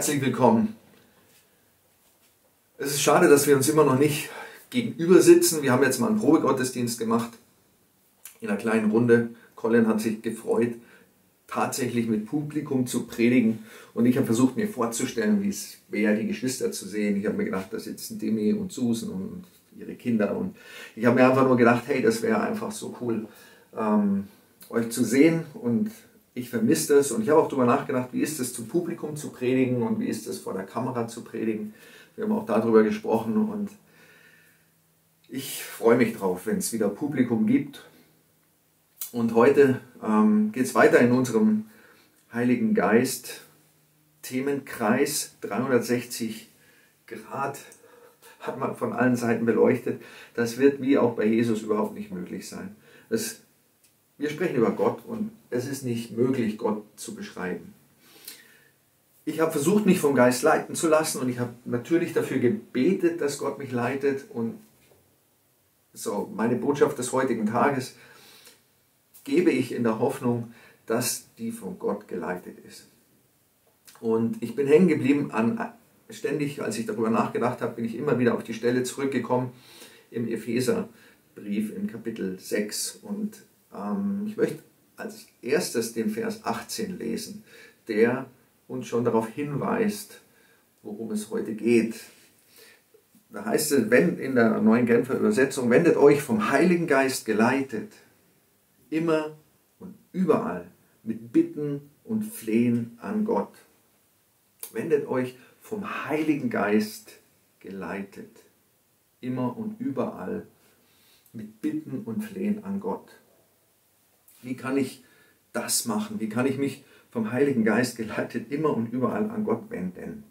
Herzlich willkommen. Es ist schade, dass wir uns immer noch nicht gegenüber sitzen. Wir haben jetzt mal einen Probegottesdienst gemacht in einer kleinen Runde. Colin hat sich gefreut, tatsächlich mit Publikum zu predigen. Und ich habe versucht, mir vorzustellen, wie es wäre, die Geschwister zu sehen. Ich habe mir gedacht, da sitzen Demi und Susan und ihre Kinder. Und ich habe mir einfach nur gedacht, hey, das wäre einfach so cool, ähm, euch zu sehen. Und ich vermisse das. Und ich habe auch darüber nachgedacht, wie ist es, zum Publikum zu predigen und wie ist es, vor der Kamera zu predigen. Wir haben auch darüber gesprochen. Und ich freue mich drauf, wenn es wieder Publikum gibt und heute ähm, geht es weiter in unserem Heiligen Geist Themenkreis 360 Grad hat man von allen Seiten beleuchtet. Das wird wie auch bei Jesus überhaupt nicht möglich sein. Das, wir sprechen über Gott und es ist nicht möglich, Gott zu beschreiben. Ich habe versucht, mich vom Geist leiten zu lassen und ich habe natürlich dafür gebetet, dass Gott mich leitet. Und so, meine Botschaft des heutigen Tages gebe ich in der Hoffnung, dass die von Gott geleitet ist. Und ich bin hängen geblieben an, ständig, als ich darüber nachgedacht habe, bin ich immer wieder auf die Stelle zurückgekommen im Epheserbrief im Kapitel 6. Und ich möchte als erstes den Vers 18 lesen, der uns schon darauf hinweist, worum es heute geht. Da heißt es, wenn in der neuen Genfer Übersetzung, wendet euch vom Heiligen Geist geleitet immer und überall mit Bitten und Flehen an Gott. Wendet euch vom Heiligen Geist geleitet, immer und überall mit Bitten und Flehen an Gott. Wie kann ich das machen? Wie kann ich mich vom Heiligen Geist geleitet immer und überall an Gott wenden?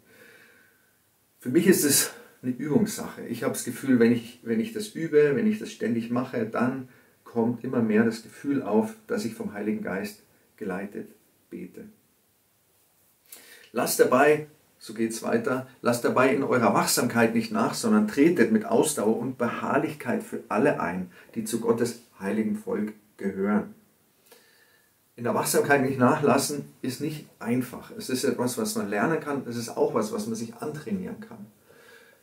Für mich ist es eine Übungssache. Ich habe das Gefühl, wenn ich, wenn ich das übe, wenn ich das ständig mache, dann kommt immer mehr das Gefühl auf, dass ich vom Heiligen Geist geleitet bete. Lasst dabei, so geht es weiter, lasst dabei in eurer Wachsamkeit nicht nach, sondern tretet mit Ausdauer und Beharrlichkeit für alle ein, die zu Gottes heiligen Volk gehören. In der Wachsamkeit nicht nachlassen ist nicht einfach. Es ist etwas, was man lernen kann. Es ist auch etwas, was man sich antrainieren kann.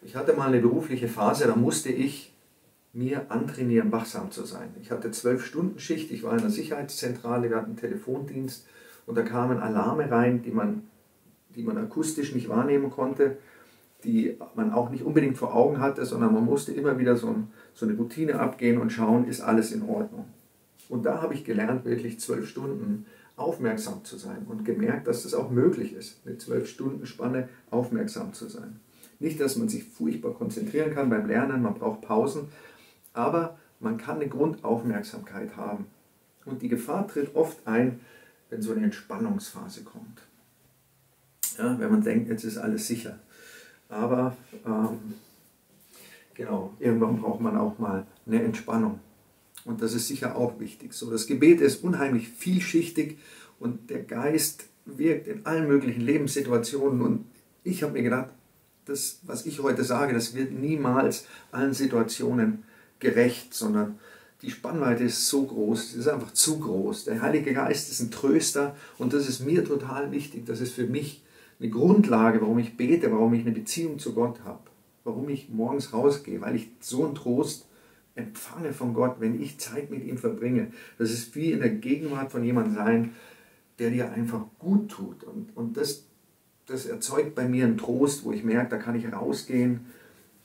Ich hatte mal eine berufliche Phase, da musste ich mir antrainieren, wachsam zu sein. Ich hatte zwölf Stunden Schicht, ich war in der Sicherheitszentrale, wir hatten einen Telefondienst und da kamen Alarme rein, die man, die man akustisch nicht wahrnehmen konnte, die man auch nicht unbedingt vor Augen hatte, sondern man musste immer wieder so, so eine Routine abgehen und schauen, ist alles in Ordnung. Und da habe ich gelernt, wirklich zwölf Stunden aufmerksam zu sein und gemerkt, dass das auch möglich ist, eine zwölf Stunden Spanne aufmerksam zu sein. Nicht, dass man sich furchtbar konzentrieren kann beim Lernen, man braucht Pausen, aber man kann eine Grundaufmerksamkeit haben. Und die Gefahr tritt oft ein, wenn so eine Entspannungsphase kommt. Ja, wenn man denkt, jetzt ist alles sicher. Aber ähm, genau, irgendwann braucht man auch mal eine Entspannung. Und das ist sicher auch wichtig. So, das Gebet ist unheimlich vielschichtig und der Geist wirkt in allen möglichen Lebenssituationen. Und ich habe mir gedacht, das, was ich heute sage, das wird niemals allen Situationen gerecht, sondern die Spannweite ist so groß, es ist einfach zu groß. Der Heilige Geist ist ein Tröster und das ist mir total wichtig. Das ist für mich eine Grundlage, warum ich bete, warum ich eine Beziehung zu Gott habe, warum ich morgens rausgehe, weil ich so einen Trost empfange von Gott, wenn ich Zeit mit ihm verbringe. Das ist wie in der Gegenwart von jemandem sein, der dir einfach gut tut. Und, und das, das erzeugt bei mir einen Trost, wo ich merke, da kann ich rausgehen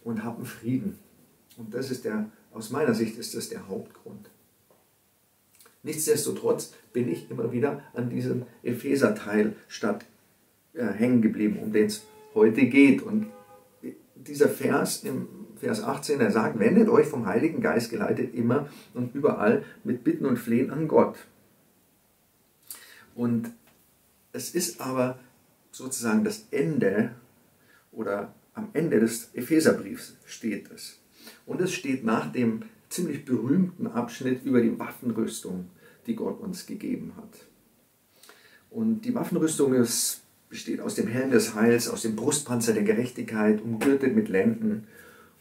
und habe einen Frieden. Und das ist der aus meiner Sicht ist das der Hauptgrund. Nichtsdestotrotz bin ich immer wieder an diesem Epheser-Teil statt äh, hängen geblieben, um den es heute geht. Und dieser Vers im Vers 18, der sagt, wendet euch vom Heiligen Geist geleitet immer und überall mit Bitten und Flehen an Gott. Und es ist aber sozusagen das Ende oder am Ende des Epheserbriefs steht es. Und es steht nach dem ziemlich berühmten Abschnitt über die Waffenrüstung, die Gott uns gegeben hat. Und die Waffenrüstung ist, besteht aus dem Helm des Heils, aus dem Brustpanzer der Gerechtigkeit, umgürtet mit Lenden.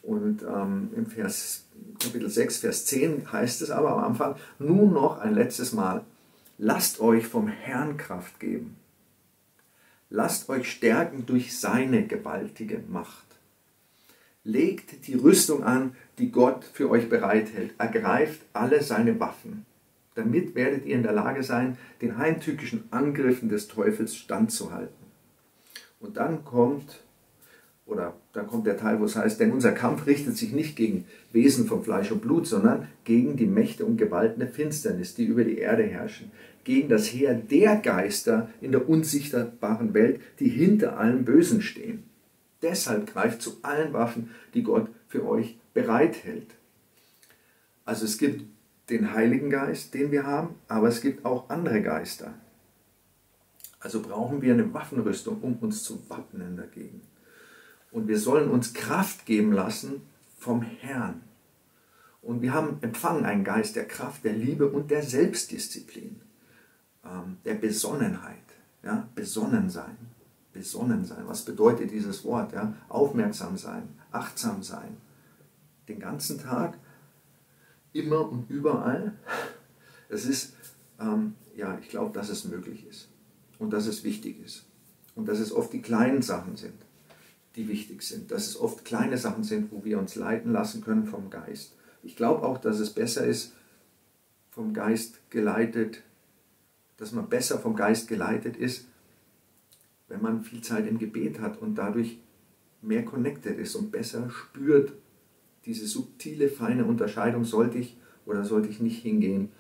Und ähm, im Vers, Kapitel 6, Vers 10 heißt es aber am Anfang, nun noch ein letztes Mal, lasst euch vom Herrn Kraft geben. Lasst euch stärken durch seine gewaltige Macht. Legt die Rüstung an, die Gott für euch bereithält. Ergreift alle seine Waffen. Damit werdet ihr in der Lage sein, den heimtückischen Angriffen des Teufels standzuhalten. Und dann kommt, oder dann kommt der Teil, wo es heißt, denn unser Kampf richtet sich nicht gegen Wesen von Fleisch und Blut, sondern gegen die Mächte und Gewalten der Finsternis, die über die Erde herrschen, gegen das Heer der Geister in der unsichtbaren Welt, die hinter allem Bösen stehen. Deshalb greift zu allen Waffen, die Gott für euch bereithält. Also es gibt den Heiligen Geist, den wir haben, aber es gibt auch andere Geister. Also brauchen wir eine Waffenrüstung, um uns zu wappnen dagegen. Und wir sollen uns Kraft geben lassen vom Herrn. Und wir haben empfangen einen Geist der Kraft, der Liebe und der Selbstdisziplin, ähm, der Besonnenheit. Ja? Besonnen sein. Besonnen sein. Was bedeutet dieses Wort? Ja? Aufmerksam sein, achtsam sein. Den ganzen Tag, immer und überall. Es ist, ähm, ja, ich glaube, dass es möglich ist und dass es wichtig ist. Und dass es oft die kleinen Sachen sind, die wichtig sind. Dass es oft kleine Sachen sind, wo wir uns leiten lassen können vom Geist. Ich glaube auch, dass es besser ist, vom Geist geleitet, dass man besser vom Geist geleitet ist, wenn man viel Zeit im Gebet hat und dadurch mehr connected ist und besser spürt, diese subtile, feine Unterscheidung, sollte ich oder sollte ich nicht hingehen.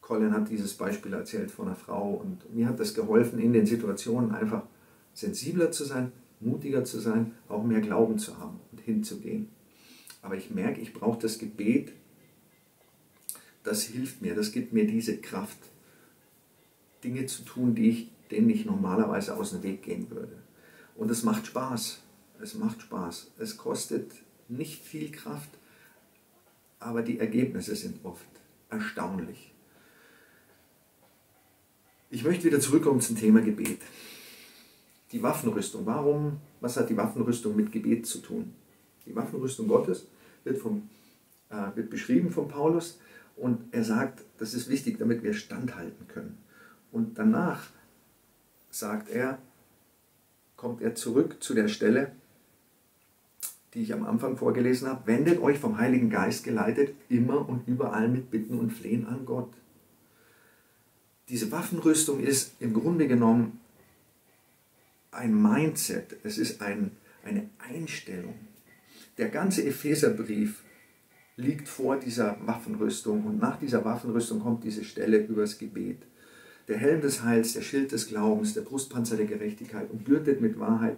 Colin hat dieses Beispiel erzählt von einer Frau und mir hat das geholfen, in den Situationen einfach sensibler zu sein, mutiger zu sein, auch mehr Glauben zu haben und hinzugehen. Aber ich merke, ich brauche das Gebet, das hilft mir, das gibt mir diese Kraft, Dinge zu tun, die ich, denen ich normalerweise aus dem Weg gehen würde. Und es macht Spaß. Es macht Spaß. Es kostet nicht viel Kraft, aber die Ergebnisse sind oft erstaunlich. Ich möchte wieder zurückkommen zum Thema Gebet. Die Waffenrüstung. Warum, was hat die Waffenrüstung mit Gebet zu tun? Die Waffenrüstung Gottes wird, vom, äh, wird beschrieben von Paulus und er sagt, das ist wichtig, damit wir standhalten können. Und danach sagt er, kommt er zurück zu der Stelle, die ich am Anfang vorgelesen habe, wendet euch vom Heiligen Geist geleitet immer und überall mit Bitten und Flehen an Gott. Diese Waffenrüstung ist im Grunde genommen ein Mindset, es ist ein, eine Einstellung. Der ganze Epheserbrief liegt vor dieser Waffenrüstung und nach dieser Waffenrüstung kommt diese Stelle übers Gebet. Der Helm des Heils, der Schild des Glaubens, der Brustpanzer der Gerechtigkeit und gürtet mit Wahrheit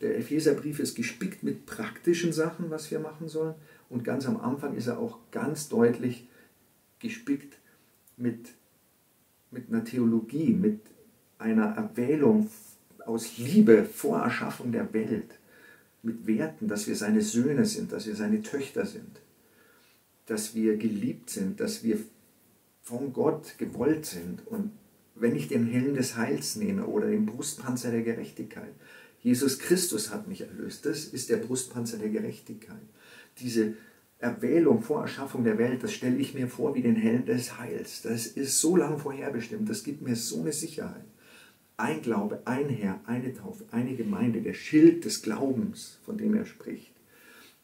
der Epheserbrief ist gespickt mit praktischen Sachen, was wir machen sollen. Und ganz am Anfang ist er auch ganz deutlich gespickt mit, mit einer Theologie, mit einer Erwählung aus Liebe vor Erschaffung der Welt, mit Werten, dass wir seine Söhne sind, dass wir seine Töchter sind, dass wir geliebt sind, dass wir von Gott gewollt sind. Und wenn ich den Helm des Heils nehme oder den Brustpanzer der Gerechtigkeit, Jesus Christus hat mich erlöst. Das ist der Brustpanzer der Gerechtigkeit. Diese Erwählung vor Erschaffung der Welt, das stelle ich mir vor wie den Helm des Heils. Das ist so lang vorherbestimmt, das gibt mir so eine Sicherheit. Ein Glaube, ein Herr, eine Taufe, eine Gemeinde, der Schild des Glaubens, von dem er spricht,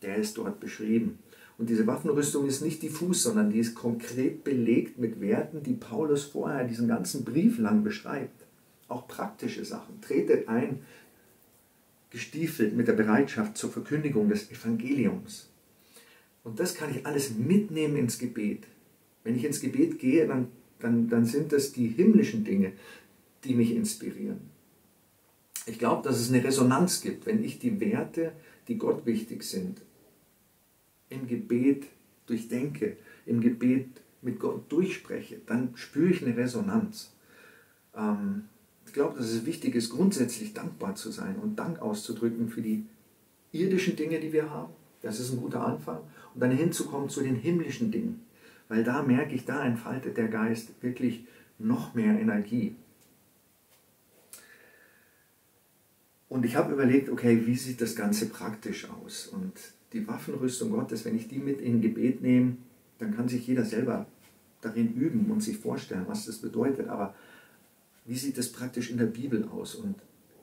der ist dort beschrieben. Und diese Waffenrüstung ist nicht diffus, sondern die ist konkret belegt mit Werten, die Paulus vorher diesen ganzen Brief lang beschreibt. Auch praktische Sachen. Tretet ein gestiefelt mit der Bereitschaft zur Verkündigung des Evangeliums. Und das kann ich alles mitnehmen ins Gebet. Wenn ich ins Gebet gehe, dann, dann, dann sind das die himmlischen Dinge, die mich inspirieren. Ich glaube, dass es eine Resonanz gibt, wenn ich die Werte, die Gott wichtig sind, im Gebet durchdenke, im Gebet mit Gott durchspreche, dann spüre ich eine Resonanz. Ähm, glaube, dass es wichtig ist, grundsätzlich dankbar zu sein und Dank auszudrücken für die irdischen Dinge, die wir haben. Das ist ein guter Anfang. Und dann hinzukommen zu den himmlischen Dingen. Weil da merke ich, da entfaltet der Geist wirklich noch mehr Energie. Und ich habe überlegt, okay, wie sieht das Ganze praktisch aus? Und die Waffenrüstung Gottes, wenn ich die mit in Gebet nehme, dann kann sich jeder selber darin üben und sich vorstellen, was das bedeutet. Aber wie sieht das praktisch in der Bibel aus? Und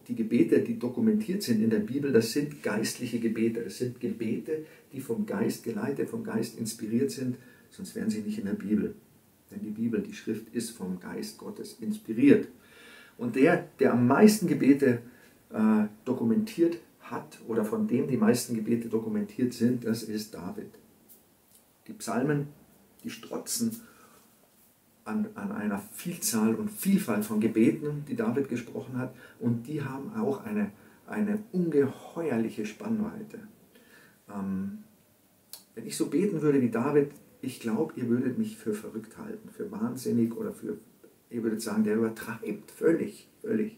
die Gebete, die dokumentiert sind in der Bibel, das sind geistliche Gebete. Das sind Gebete, die vom Geist geleitet, vom Geist inspiriert sind, sonst wären sie nicht in der Bibel. Denn die Bibel, die Schrift ist vom Geist Gottes inspiriert. Und der, der am meisten Gebete äh, dokumentiert hat oder von dem die meisten Gebete dokumentiert sind, das ist David. Die Psalmen, die strotzen an, an einer Vielzahl und Vielfalt von Gebeten, die David gesprochen hat, und die haben auch eine, eine ungeheuerliche Spannweite. Ähm, wenn ich so beten würde wie David, ich glaube, ihr würdet mich für verrückt halten, für wahnsinnig oder für, ihr würdet sagen, der übertreibt völlig, völlig.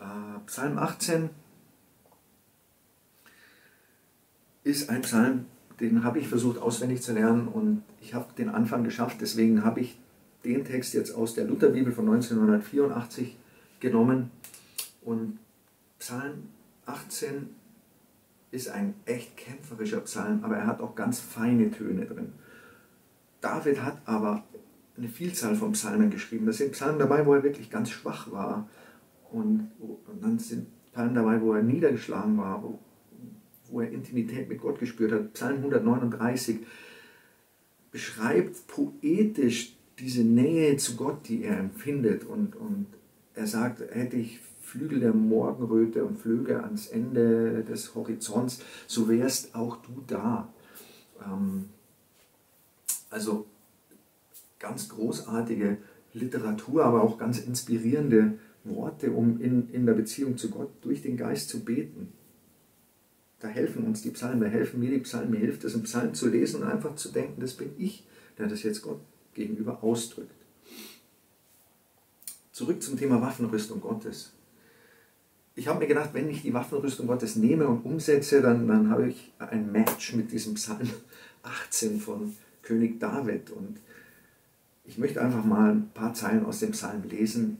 Äh, Psalm 18 ist ein Psalm, den habe ich versucht auswendig zu lernen und ich habe den Anfang geschafft, deswegen habe ich den Text jetzt aus der Lutherbibel von 1984 genommen. Und Psalm 18 ist ein echt kämpferischer Psalm, aber er hat auch ganz feine Töne drin. David hat aber eine Vielzahl von Psalmen geschrieben. Da sind Psalmen dabei, wo er wirklich ganz schwach war. Und, und dann sind Psalmen dabei, wo er niedergeschlagen war, wo, wo er Intimität mit Gott gespürt hat. Psalm 139 beschreibt poetisch diese Nähe zu Gott, die er empfindet. Und, und er sagt, hätte ich Flügel der Morgenröte und Flüge ans Ende des Horizonts, so wärst auch du da. Ähm, also ganz großartige Literatur, aber auch ganz inspirierende Worte, um in, in der Beziehung zu Gott durch den Geist zu beten. Da helfen uns die Psalmen, da helfen mir die Psalmen, mir hilft es, einen Psalm zu lesen und einfach zu denken, das bin ich, der das jetzt Gott gegenüber ausdrückt. Zurück zum Thema Waffenrüstung Gottes. Ich habe mir gedacht, wenn ich die Waffenrüstung Gottes nehme und umsetze, dann, dann habe ich ein Match mit diesem Psalm 18 von König David. Und ich möchte einfach mal ein paar Zeilen aus dem Psalm lesen,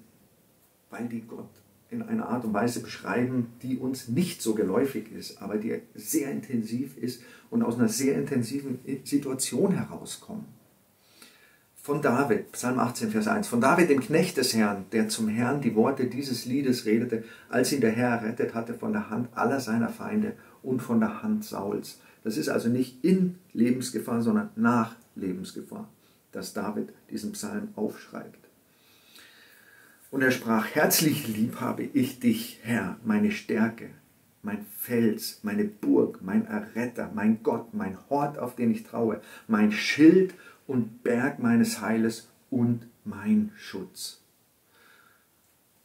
weil die Gott in einer Art und Weise beschreiben, die uns nicht so geläufig ist, aber die sehr intensiv ist und aus einer sehr intensiven Situation herauskommen von David, Psalm 18, Vers 1, von David, dem Knecht des Herrn, der zum Herrn die Worte dieses Liedes redete, als ihn der Herr errettet hatte von der Hand aller seiner Feinde und von der Hand Sauls. Das ist also nicht in Lebensgefahr, sondern nach Lebensgefahr, dass David diesen Psalm aufschreibt. Und er sprach, herzlich lieb habe ich dich, Herr, meine Stärke, mein Fels, meine Burg, mein Erretter, mein Gott, mein Hort, auf den ich traue, mein Schild und Berg meines Heiles und mein Schutz.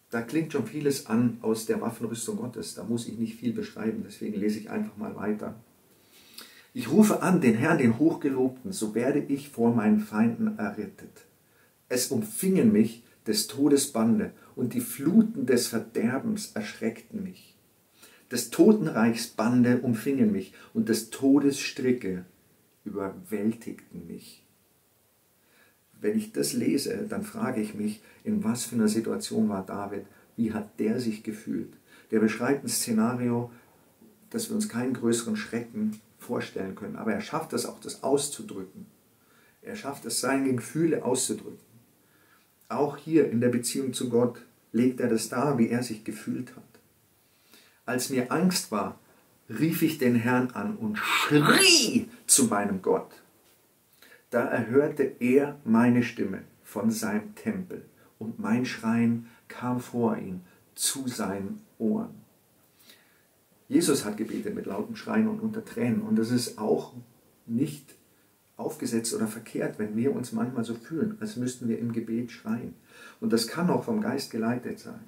Da klingt schon vieles an aus der Waffenrüstung Gottes. Da muss ich nicht viel beschreiben, deswegen lese ich einfach mal weiter. Ich rufe an den Herrn, den Hochgelobten, so werde ich vor meinen Feinden errettet. Es umfingen mich des Todes Bande und die Fluten des Verderbens erschreckten mich. Des Totenreichs Bande umfingen mich und des Todes Stricke überwältigten mich wenn ich das lese, dann frage ich mich, in was für einer Situation war David? Wie hat der sich gefühlt? Der beschreibt ein Szenario, dass wir uns keinen größeren Schrecken vorstellen können. Aber er schafft es auch, das auszudrücken. Er schafft es, seine Gefühle auszudrücken. Auch hier in der Beziehung zu Gott legt er das dar, wie er sich gefühlt hat. Als mir Angst war, rief ich den Herrn an und schrie zu meinem Gott da erhörte er meine Stimme von seinem Tempel und mein Schreien kam vor ihn zu seinen Ohren. Jesus hat gebetet mit lautem Schreien und unter Tränen und das ist auch nicht aufgesetzt oder verkehrt, wenn wir uns manchmal so fühlen, als müssten wir im Gebet schreien. Und das kann auch vom Geist geleitet sein.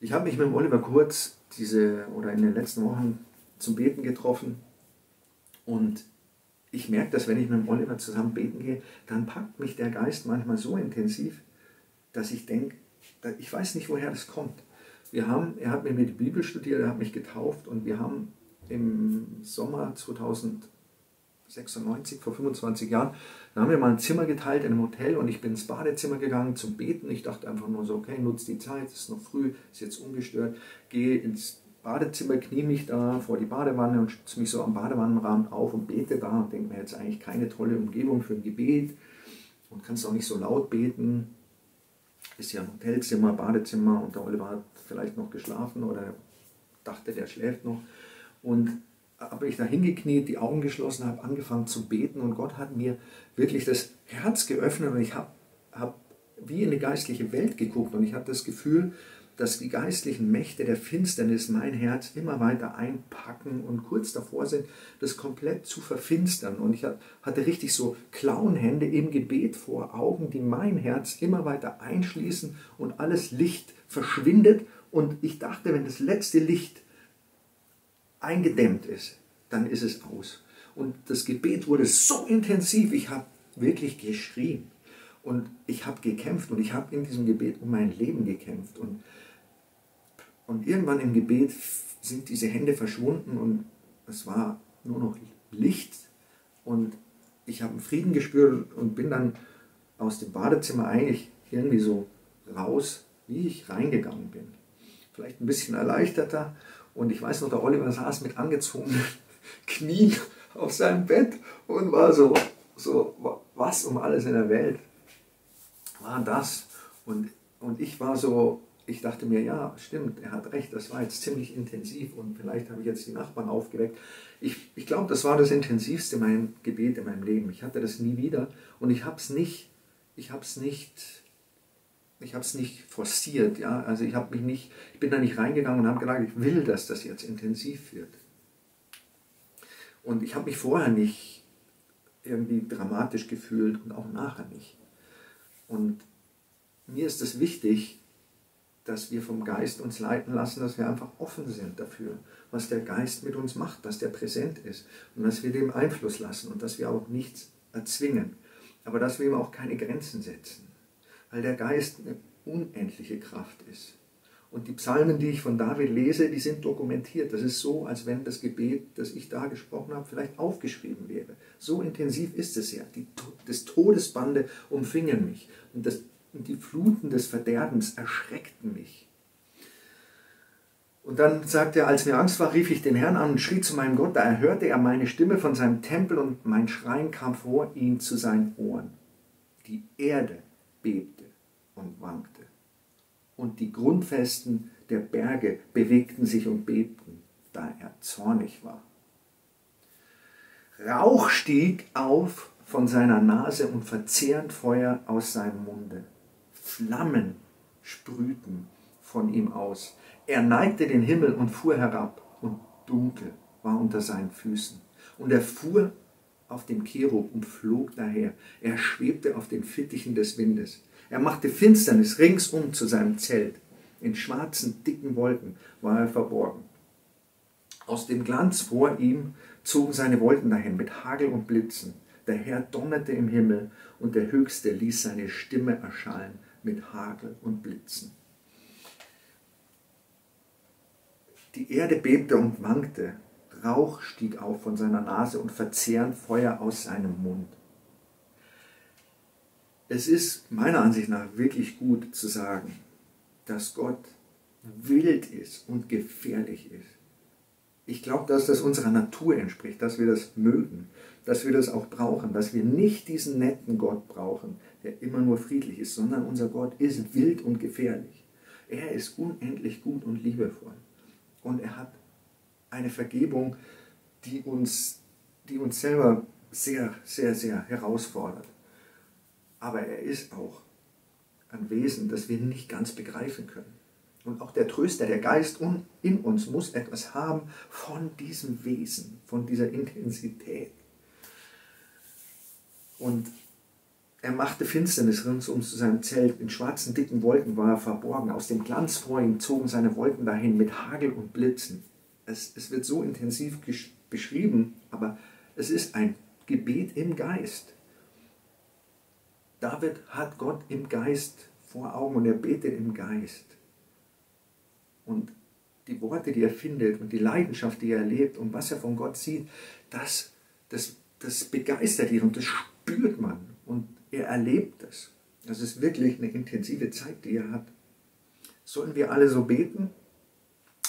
Ich habe mich mit Oliver Kurz diese oder in den letzten Wochen zum Beten getroffen und ich merke, dass wenn ich mit dem Oliver zusammen beten gehe, dann packt mich der Geist manchmal so intensiv, dass ich denke, ich weiß nicht, woher das kommt. Wir haben, er hat mit mir die Bibel studiert, er hat mich getauft und wir haben im Sommer 2096, vor 25 Jahren, da haben wir mal ein Zimmer geteilt in einem Hotel und ich bin ins Badezimmer gegangen zum Beten. Ich dachte einfach nur so, okay, nutze die Zeit, es ist noch früh, ist jetzt ungestört, gehe ins Badezimmer, knie mich da vor die Badewanne und stütze mich so am Badewannenrahmen auf und bete da und denke mir jetzt eigentlich keine tolle Umgebung für ein Gebet und kannst auch nicht so laut beten. ist ja ein Hotelzimmer, Badezimmer und der Oliver hat vielleicht noch geschlafen oder dachte, der schläft noch. Und habe ich da hingekniet, die Augen geschlossen, habe angefangen zu beten und Gott hat mir wirklich das Herz geöffnet und ich habe hab wie in eine geistliche Welt geguckt und ich hatte das Gefühl, dass die geistlichen Mächte der Finsternis mein Herz immer weiter einpacken und kurz davor sind, das komplett zu verfinstern. Und ich hatte richtig so Klauenhände im Gebet vor Augen, die mein Herz immer weiter einschließen und alles Licht verschwindet. Und ich dachte, wenn das letzte Licht eingedämmt ist, dann ist es aus. Und das Gebet wurde so intensiv, ich habe wirklich geschrien. Und ich habe gekämpft und ich habe in diesem Gebet um mein Leben gekämpft. Und, und irgendwann im Gebet sind diese Hände verschwunden und es war nur noch Licht. Und ich habe Frieden gespürt und bin dann aus dem Badezimmer eigentlich irgendwie so raus, wie ich reingegangen bin. Vielleicht ein bisschen erleichterter. Und ich weiß noch, der Oliver saß mit angezogenen Knien auf seinem Bett und war so, so was um alles in der Welt war das? Und, und ich war so, ich dachte mir, ja, stimmt, er hat recht, das war jetzt ziemlich intensiv und vielleicht habe ich jetzt die Nachbarn aufgeweckt. Ich, ich glaube, das war das intensivste mein Gebet in meinem Leben. Ich hatte das nie wieder und ich habe es nicht, ich habe es nicht, ich habe es nicht forciert, ja, also ich habe mich nicht, ich bin da nicht reingegangen und habe gedacht, ich will, dass das jetzt intensiv wird. Und ich habe mich vorher nicht irgendwie dramatisch gefühlt und auch nachher nicht. Und mir ist es wichtig, dass wir vom Geist uns leiten lassen, dass wir einfach offen sind dafür, was der Geist mit uns macht, dass der präsent ist und dass wir dem Einfluss lassen und dass wir auch nichts erzwingen, aber dass wir ihm auch keine Grenzen setzen, weil der Geist eine unendliche Kraft ist. Und die Psalmen, die ich von David lese, die sind dokumentiert. Das ist so, als wenn das Gebet, das ich da gesprochen habe, vielleicht aufgeschrieben wäre. So intensiv ist es ja. Die, das Todesbande umfingen mich und, das, und die Fluten des Verderbens erschreckten mich. Und dann sagt er, als mir Angst war, rief ich den Herrn an und schrie zu meinem Gott. Da erhörte er meine Stimme von seinem Tempel und mein Schreien kam vor ihm zu seinen Ohren. Die Erde bebte und wankte und die Grundfesten der Berge bewegten sich und bebten, da er zornig war. Rauch stieg auf von seiner Nase und verzehrend Feuer aus seinem Munde. Flammen sprühten von ihm aus. Er neigte den Himmel und fuhr herab, und dunkel war unter seinen Füßen. Und er fuhr auf dem Cherub und flog daher. Er schwebte auf den Fittichen des Windes. Er machte Finsternis ringsum zu seinem Zelt. In schwarzen, dicken Wolken war er verborgen. Aus dem Glanz vor ihm zogen seine Wolken dahin mit Hagel und Blitzen. Der Herr donnerte im Himmel und der Höchste ließ seine Stimme erschallen mit Hagel und Blitzen. Die Erde bebte und wankte, Rauch stieg auf von seiner Nase und verzehrend Feuer aus seinem Mund es ist meiner Ansicht nach wirklich gut zu sagen, dass Gott wild ist und gefährlich ist. Ich glaube, dass das unserer Natur entspricht, dass wir das mögen, dass wir das auch brauchen, dass wir nicht diesen netten Gott brauchen, der immer nur friedlich ist, sondern unser Gott ist wild und gefährlich. Er ist unendlich gut und liebevoll. Und er hat eine Vergebung, die uns, die uns selber sehr, sehr, sehr herausfordert aber er ist auch ein Wesen, das wir nicht ganz begreifen können. Und auch der Tröster, der Geist in uns muss etwas haben von diesem Wesen, von dieser Intensität. Und er machte Finsternis ringsum zu seinem Zelt. In schwarzen, dicken Wolken war er verborgen. Aus dem Glanz vor ihm zogen seine Wolken dahin mit Hagel und Blitzen. Es, es wird so intensiv beschrieben, aber es ist ein Gebet im Geist. David hat Gott im Geist vor Augen und er betet im Geist. Und die Worte, die er findet und die Leidenschaft, die er erlebt und was er von Gott sieht, das, das, das begeistert ihn und das spürt man und er erlebt das. Das ist wirklich eine intensive Zeit, die er hat. Sollen wir alle so beten?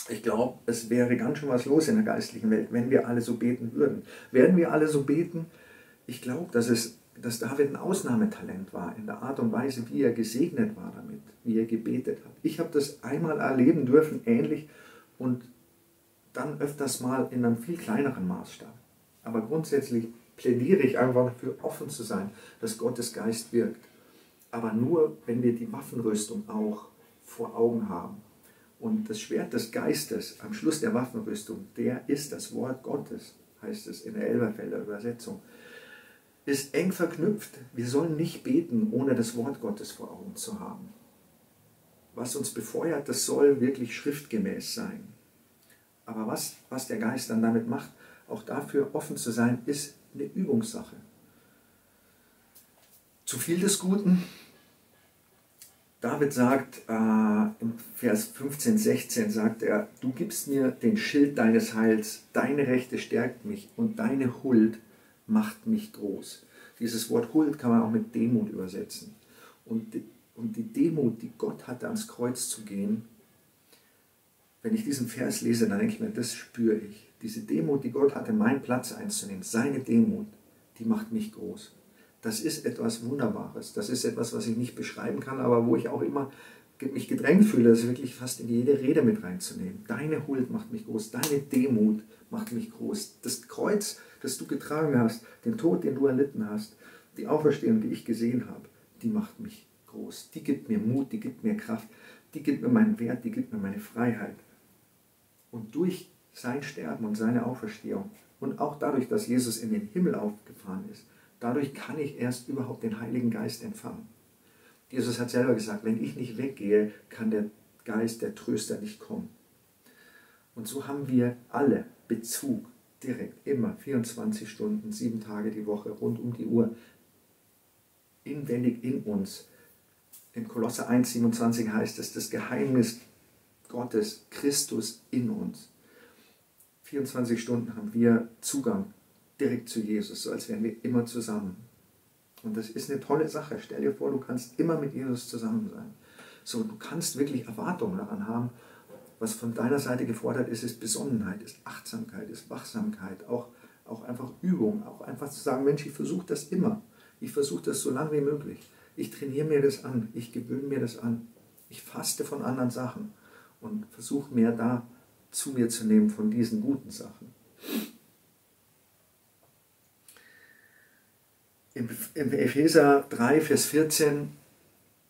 Ich glaube, es wäre ganz schön was los in der geistlichen Welt, wenn wir alle so beten würden. Werden wir alle so beten? Ich glaube, dass es dass David ein Ausnahmetalent war in der Art und Weise, wie er gesegnet war damit, wie er gebetet hat. Ich habe das einmal erleben dürfen, ähnlich, und dann öfters mal in einem viel kleineren Maßstab. Aber grundsätzlich plädiere ich einfach dafür, offen zu sein, dass Gottes Geist wirkt. Aber nur, wenn wir die Waffenrüstung auch vor Augen haben. Und das Schwert des Geistes am Schluss der Waffenrüstung, der ist das Wort Gottes, heißt es in der Elberfelder Übersetzung, ist eng verknüpft. Wir sollen nicht beten, ohne das Wort Gottes vor Augen zu haben. Was uns befeuert, das soll wirklich schriftgemäß sein. Aber was, was der Geist dann damit macht, auch dafür offen zu sein, ist eine Übungssache. Zu viel des Guten. David sagt äh, im Vers 15, 16, sagt er, du gibst mir den Schild deines Heils, deine Rechte stärkt mich und deine Huld macht mich groß. Dieses Wort Huld kann man auch mit Demut übersetzen. Und die, und die Demut, die Gott hatte, ans Kreuz zu gehen, wenn ich diesen Vers lese, dann denke ich mir, das spüre ich. Diese Demut, die Gott hatte, meinen Platz einzunehmen, seine Demut, die macht mich groß. Das ist etwas Wunderbares. Das ist etwas, was ich nicht beschreiben kann, aber wo ich auch immer mich gedrängt fühle, das wirklich fast in jede Rede mit reinzunehmen. Deine Huld macht mich groß, deine Demut macht mich groß. Das Kreuz, das du getragen hast, den Tod, den du erlitten hast, die Auferstehung, die ich gesehen habe, die macht mich groß. Die gibt mir Mut, die gibt mir Kraft, die gibt mir meinen Wert, die gibt mir meine Freiheit. Und durch sein Sterben und seine Auferstehung und auch dadurch, dass Jesus in den Himmel aufgefahren ist, dadurch kann ich erst überhaupt den Heiligen Geist empfangen. Jesus hat selber gesagt, wenn ich nicht weggehe, kann der Geist, der Tröster nicht kommen. Und so haben wir alle Bezug direkt, immer 24 Stunden, sieben Tage die Woche, rund um die Uhr, inwendig in uns. In Kolosse 1,27 heißt es, das Geheimnis Gottes, Christus in uns. 24 Stunden haben wir Zugang direkt zu Jesus, so als wären wir immer zusammen. Und das ist eine tolle Sache. Stell dir vor, du kannst immer mit Jesus zusammen sein. So, du kannst wirklich Erwartungen daran haben. Was von deiner Seite gefordert ist, ist Besonnenheit, ist Achtsamkeit, ist Wachsamkeit, auch, auch einfach Übung, auch einfach zu sagen, Mensch, ich versuche das immer. Ich versuche das so lange wie möglich. Ich trainiere mir das an, ich gewöhne mir das an. Ich faste von anderen Sachen und versuche mehr da zu mir zu nehmen von diesen guten Sachen. Im, Epheser 3, Vers 14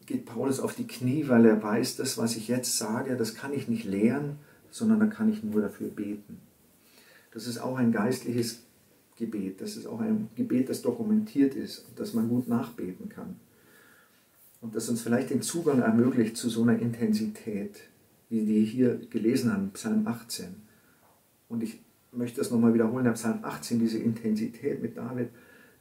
geht Paulus auf die Knie, weil er weiß, das, was ich jetzt sage, das kann ich nicht lehren, sondern da kann ich nur dafür beten. Das ist auch ein geistliches Gebet. Das ist auch ein Gebet, das dokumentiert ist das man gut nachbeten kann. Und das uns vielleicht den Zugang ermöglicht zu so einer Intensität, wie wir hier gelesen haben, Psalm 18. Und ich möchte das nochmal wiederholen, der Psalm 18, diese Intensität mit David,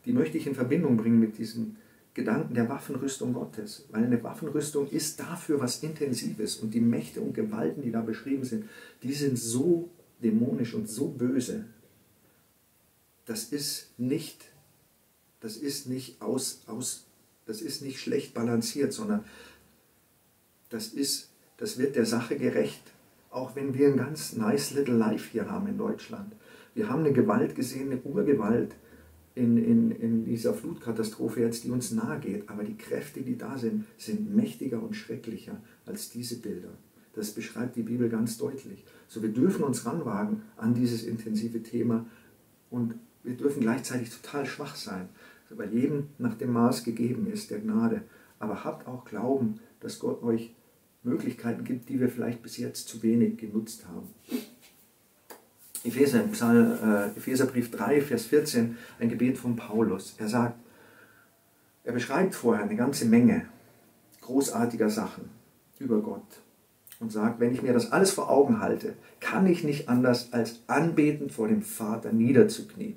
die möchte ich in Verbindung bringen mit diesem Gedanken der Waffenrüstung Gottes. Weil eine Waffenrüstung ist dafür was Intensives. Und die Mächte und Gewalten, die da beschrieben sind, die sind so dämonisch und so böse. Das ist nicht, das ist nicht aus, aus, das ist nicht schlecht balanciert, sondern das ist das wird der Sache gerecht, auch wenn wir ein ganz nice little life hier haben in Deutschland. Wir haben eine Gewalt gesehen, eine Urgewalt in, in, in dieser Flutkatastrophe jetzt, die uns nahe geht. Aber die Kräfte, die da sind, sind mächtiger und schrecklicher als diese Bilder. Das beschreibt die Bibel ganz deutlich. So, wir dürfen uns ranwagen an dieses intensive Thema und wir dürfen gleichzeitig total schwach sein, weil jedem nach dem Maß gegeben ist der Gnade. Aber habt auch Glauben, dass Gott euch Möglichkeiten gibt, die wir vielleicht bis jetzt zu wenig genutzt haben. Epheser, Psalm, äh, Epheserbrief 3, Vers 14, ein Gebet von Paulus. Er sagt, er beschreibt vorher eine ganze Menge großartiger Sachen über Gott und sagt, wenn ich mir das alles vor Augen halte, kann ich nicht anders als anbetend vor dem Vater niederzuknien.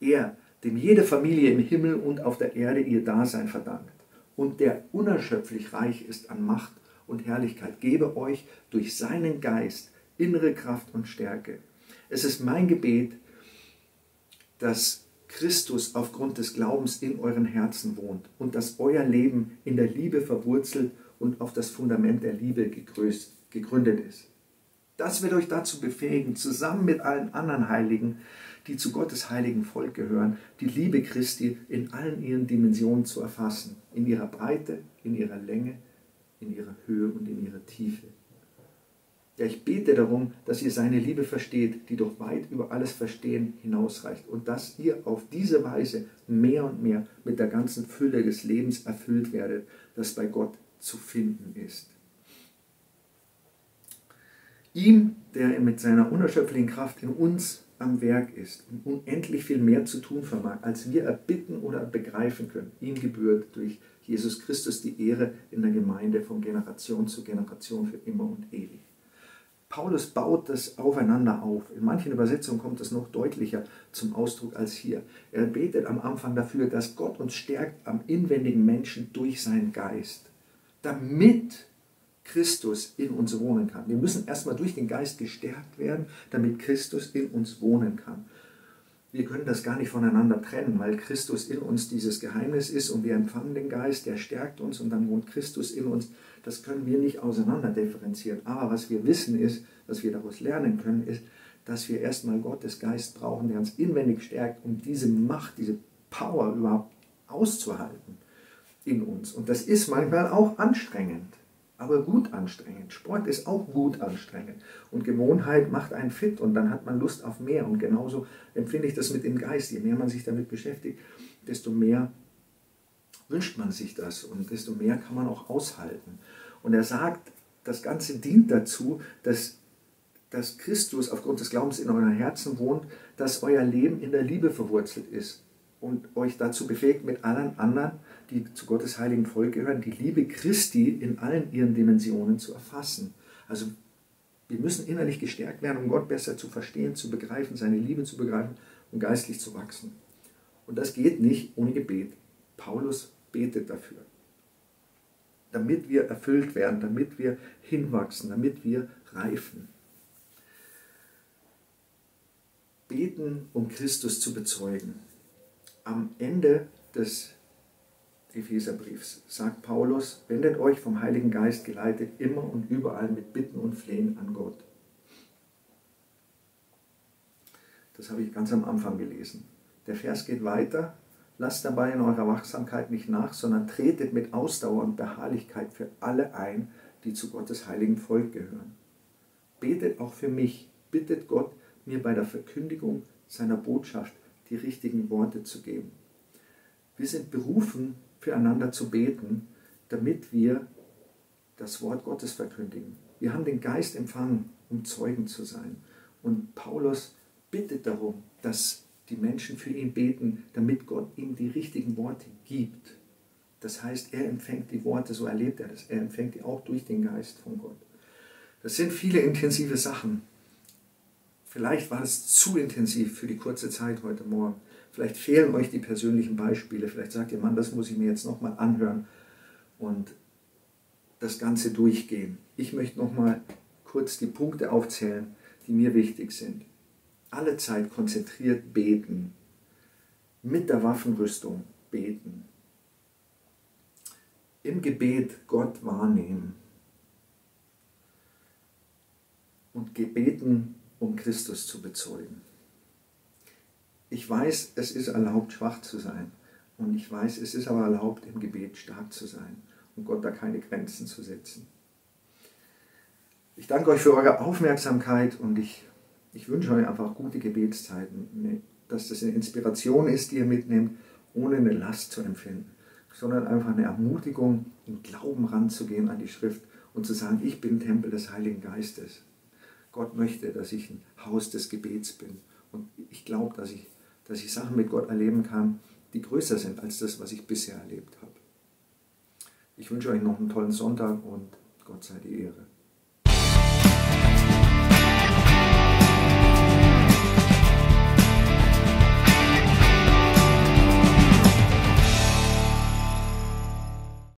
Er, dem jede Familie im Himmel und auf der Erde ihr Dasein verdankt und der unerschöpflich reich ist an Macht und Herrlichkeit, gebe euch durch seinen Geist innere Kraft und Stärke. Es ist mein Gebet, dass Christus aufgrund des Glaubens in euren Herzen wohnt und dass euer Leben in der Liebe verwurzelt und auf das Fundament der Liebe gegründet ist. Das wird euch dazu befähigen, zusammen mit allen anderen Heiligen die zu Gottes heiligen Volk gehören, die Liebe Christi in allen ihren Dimensionen zu erfassen, in ihrer Breite, in ihrer Länge, in ihrer Höhe und in ihrer Tiefe. Ja, ich bete darum, dass ihr seine Liebe versteht, die doch weit über alles Verstehen hinausreicht und dass ihr auf diese Weise mehr und mehr mit der ganzen Fülle des Lebens erfüllt werdet, das bei Gott zu finden ist. Ihm, der mit seiner unerschöpflichen Kraft in uns am Werk ist und unendlich viel mehr zu tun vermag, als wir erbitten oder begreifen können. Ihm gebührt durch Jesus Christus die Ehre in der Gemeinde von Generation zu Generation für immer und ewig. Paulus baut das aufeinander auf. In manchen Übersetzungen kommt das noch deutlicher zum Ausdruck als hier. Er betet am Anfang dafür, dass Gott uns stärkt am inwendigen Menschen durch seinen Geist, damit Christus in uns wohnen kann. Wir müssen erstmal durch den Geist gestärkt werden, damit Christus in uns wohnen kann. Wir können das gar nicht voneinander trennen, weil Christus in uns dieses Geheimnis ist und wir empfangen den Geist, der stärkt uns und dann wohnt Christus in uns. Das können wir nicht auseinander differenzieren. Aber was wir wissen ist, was wir daraus lernen können, ist, dass wir erstmal Gottes Geist brauchen, der uns inwendig stärkt, um diese Macht, diese Power überhaupt auszuhalten in uns. Und das ist manchmal auch anstrengend aber gut anstrengend. Sport ist auch gut anstrengend. Und Gewohnheit macht einen fit und dann hat man Lust auf mehr. Und genauso empfinde ich das mit dem Geist. Je mehr man sich damit beschäftigt, desto mehr wünscht man sich das und desto mehr kann man auch aushalten. Und er sagt, das Ganze dient dazu, dass, dass Christus aufgrund des Glaubens in euren Herzen wohnt, dass euer Leben in der Liebe verwurzelt ist und euch dazu befähigt, mit allen anderen die zu Gottes heiligen Volk gehören, die Liebe Christi in allen ihren Dimensionen zu erfassen. Also wir müssen innerlich gestärkt werden, um Gott besser zu verstehen, zu begreifen, seine Liebe zu begreifen und geistlich zu wachsen. Und das geht nicht ohne Gebet. Paulus betet dafür. Damit wir erfüllt werden, damit wir hinwachsen, damit wir reifen. Beten, um Christus zu bezeugen. Am Ende des Epheserbriefs sagt Paulus, wendet euch vom Heiligen Geist geleitet immer und überall mit Bitten und Flehen an Gott. Das habe ich ganz am Anfang gelesen. Der Vers geht weiter. Lasst dabei in eurer Wachsamkeit nicht nach, sondern tretet mit Ausdauer und Beharrlichkeit für alle ein, die zu Gottes heiligen Volk gehören. Betet auch für mich. Bittet Gott, mir bei der Verkündigung seiner Botschaft die richtigen Worte zu geben. Wir sind berufen, füreinander zu beten, damit wir das Wort Gottes verkündigen. Wir haben den Geist empfangen, um Zeugen zu sein. Und Paulus bittet darum, dass die Menschen für ihn beten, damit Gott ihm die richtigen Worte gibt. Das heißt, er empfängt die Worte, so erlebt er das. Er empfängt die auch durch den Geist von Gott. Das sind viele intensive Sachen. Vielleicht war es zu intensiv für die kurze Zeit heute Morgen. Vielleicht fehlen euch die persönlichen Beispiele. Vielleicht sagt ihr, Mann, das muss ich mir jetzt nochmal anhören und das Ganze durchgehen. Ich möchte nochmal kurz die Punkte aufzählen, die mir wichtig sind. Alle Zeit konzentriert beten. Mit der Waffenrüstung beten. Im Gebet Gott wahrnehmen. Und gebeten, um Christus zu bezeugen ich weiß, es ist erlaubt, schwach zu sein. Und ich weiß, es ist aber erlaubt, im Gebet stark zu sein und Gott da keine Grenzen zu setzen. Ich danke euch für eure Aufmerksamkeit und ich, ich wünsche euch einfach gute Gebetszeiten, dass das eine Inspiration ist, die ihr mitnehmt, ohne eine Last zu empfinden, sondern einfach eine Ermutigung, im Glauben ranzugehen an die Schrift und zu sagen, ich bin Tempel des Heiligen Geistes. Gott möchte, dass ich ein Haus des Gebets bin. Und ich glaube, dass ich dass ich Sachen mit Gott erleben kann, die größer sind als das, was ich bisher erlebt habe. Ich wünsche euch noch einen tollen Sonntag und Gott sei die Ehre.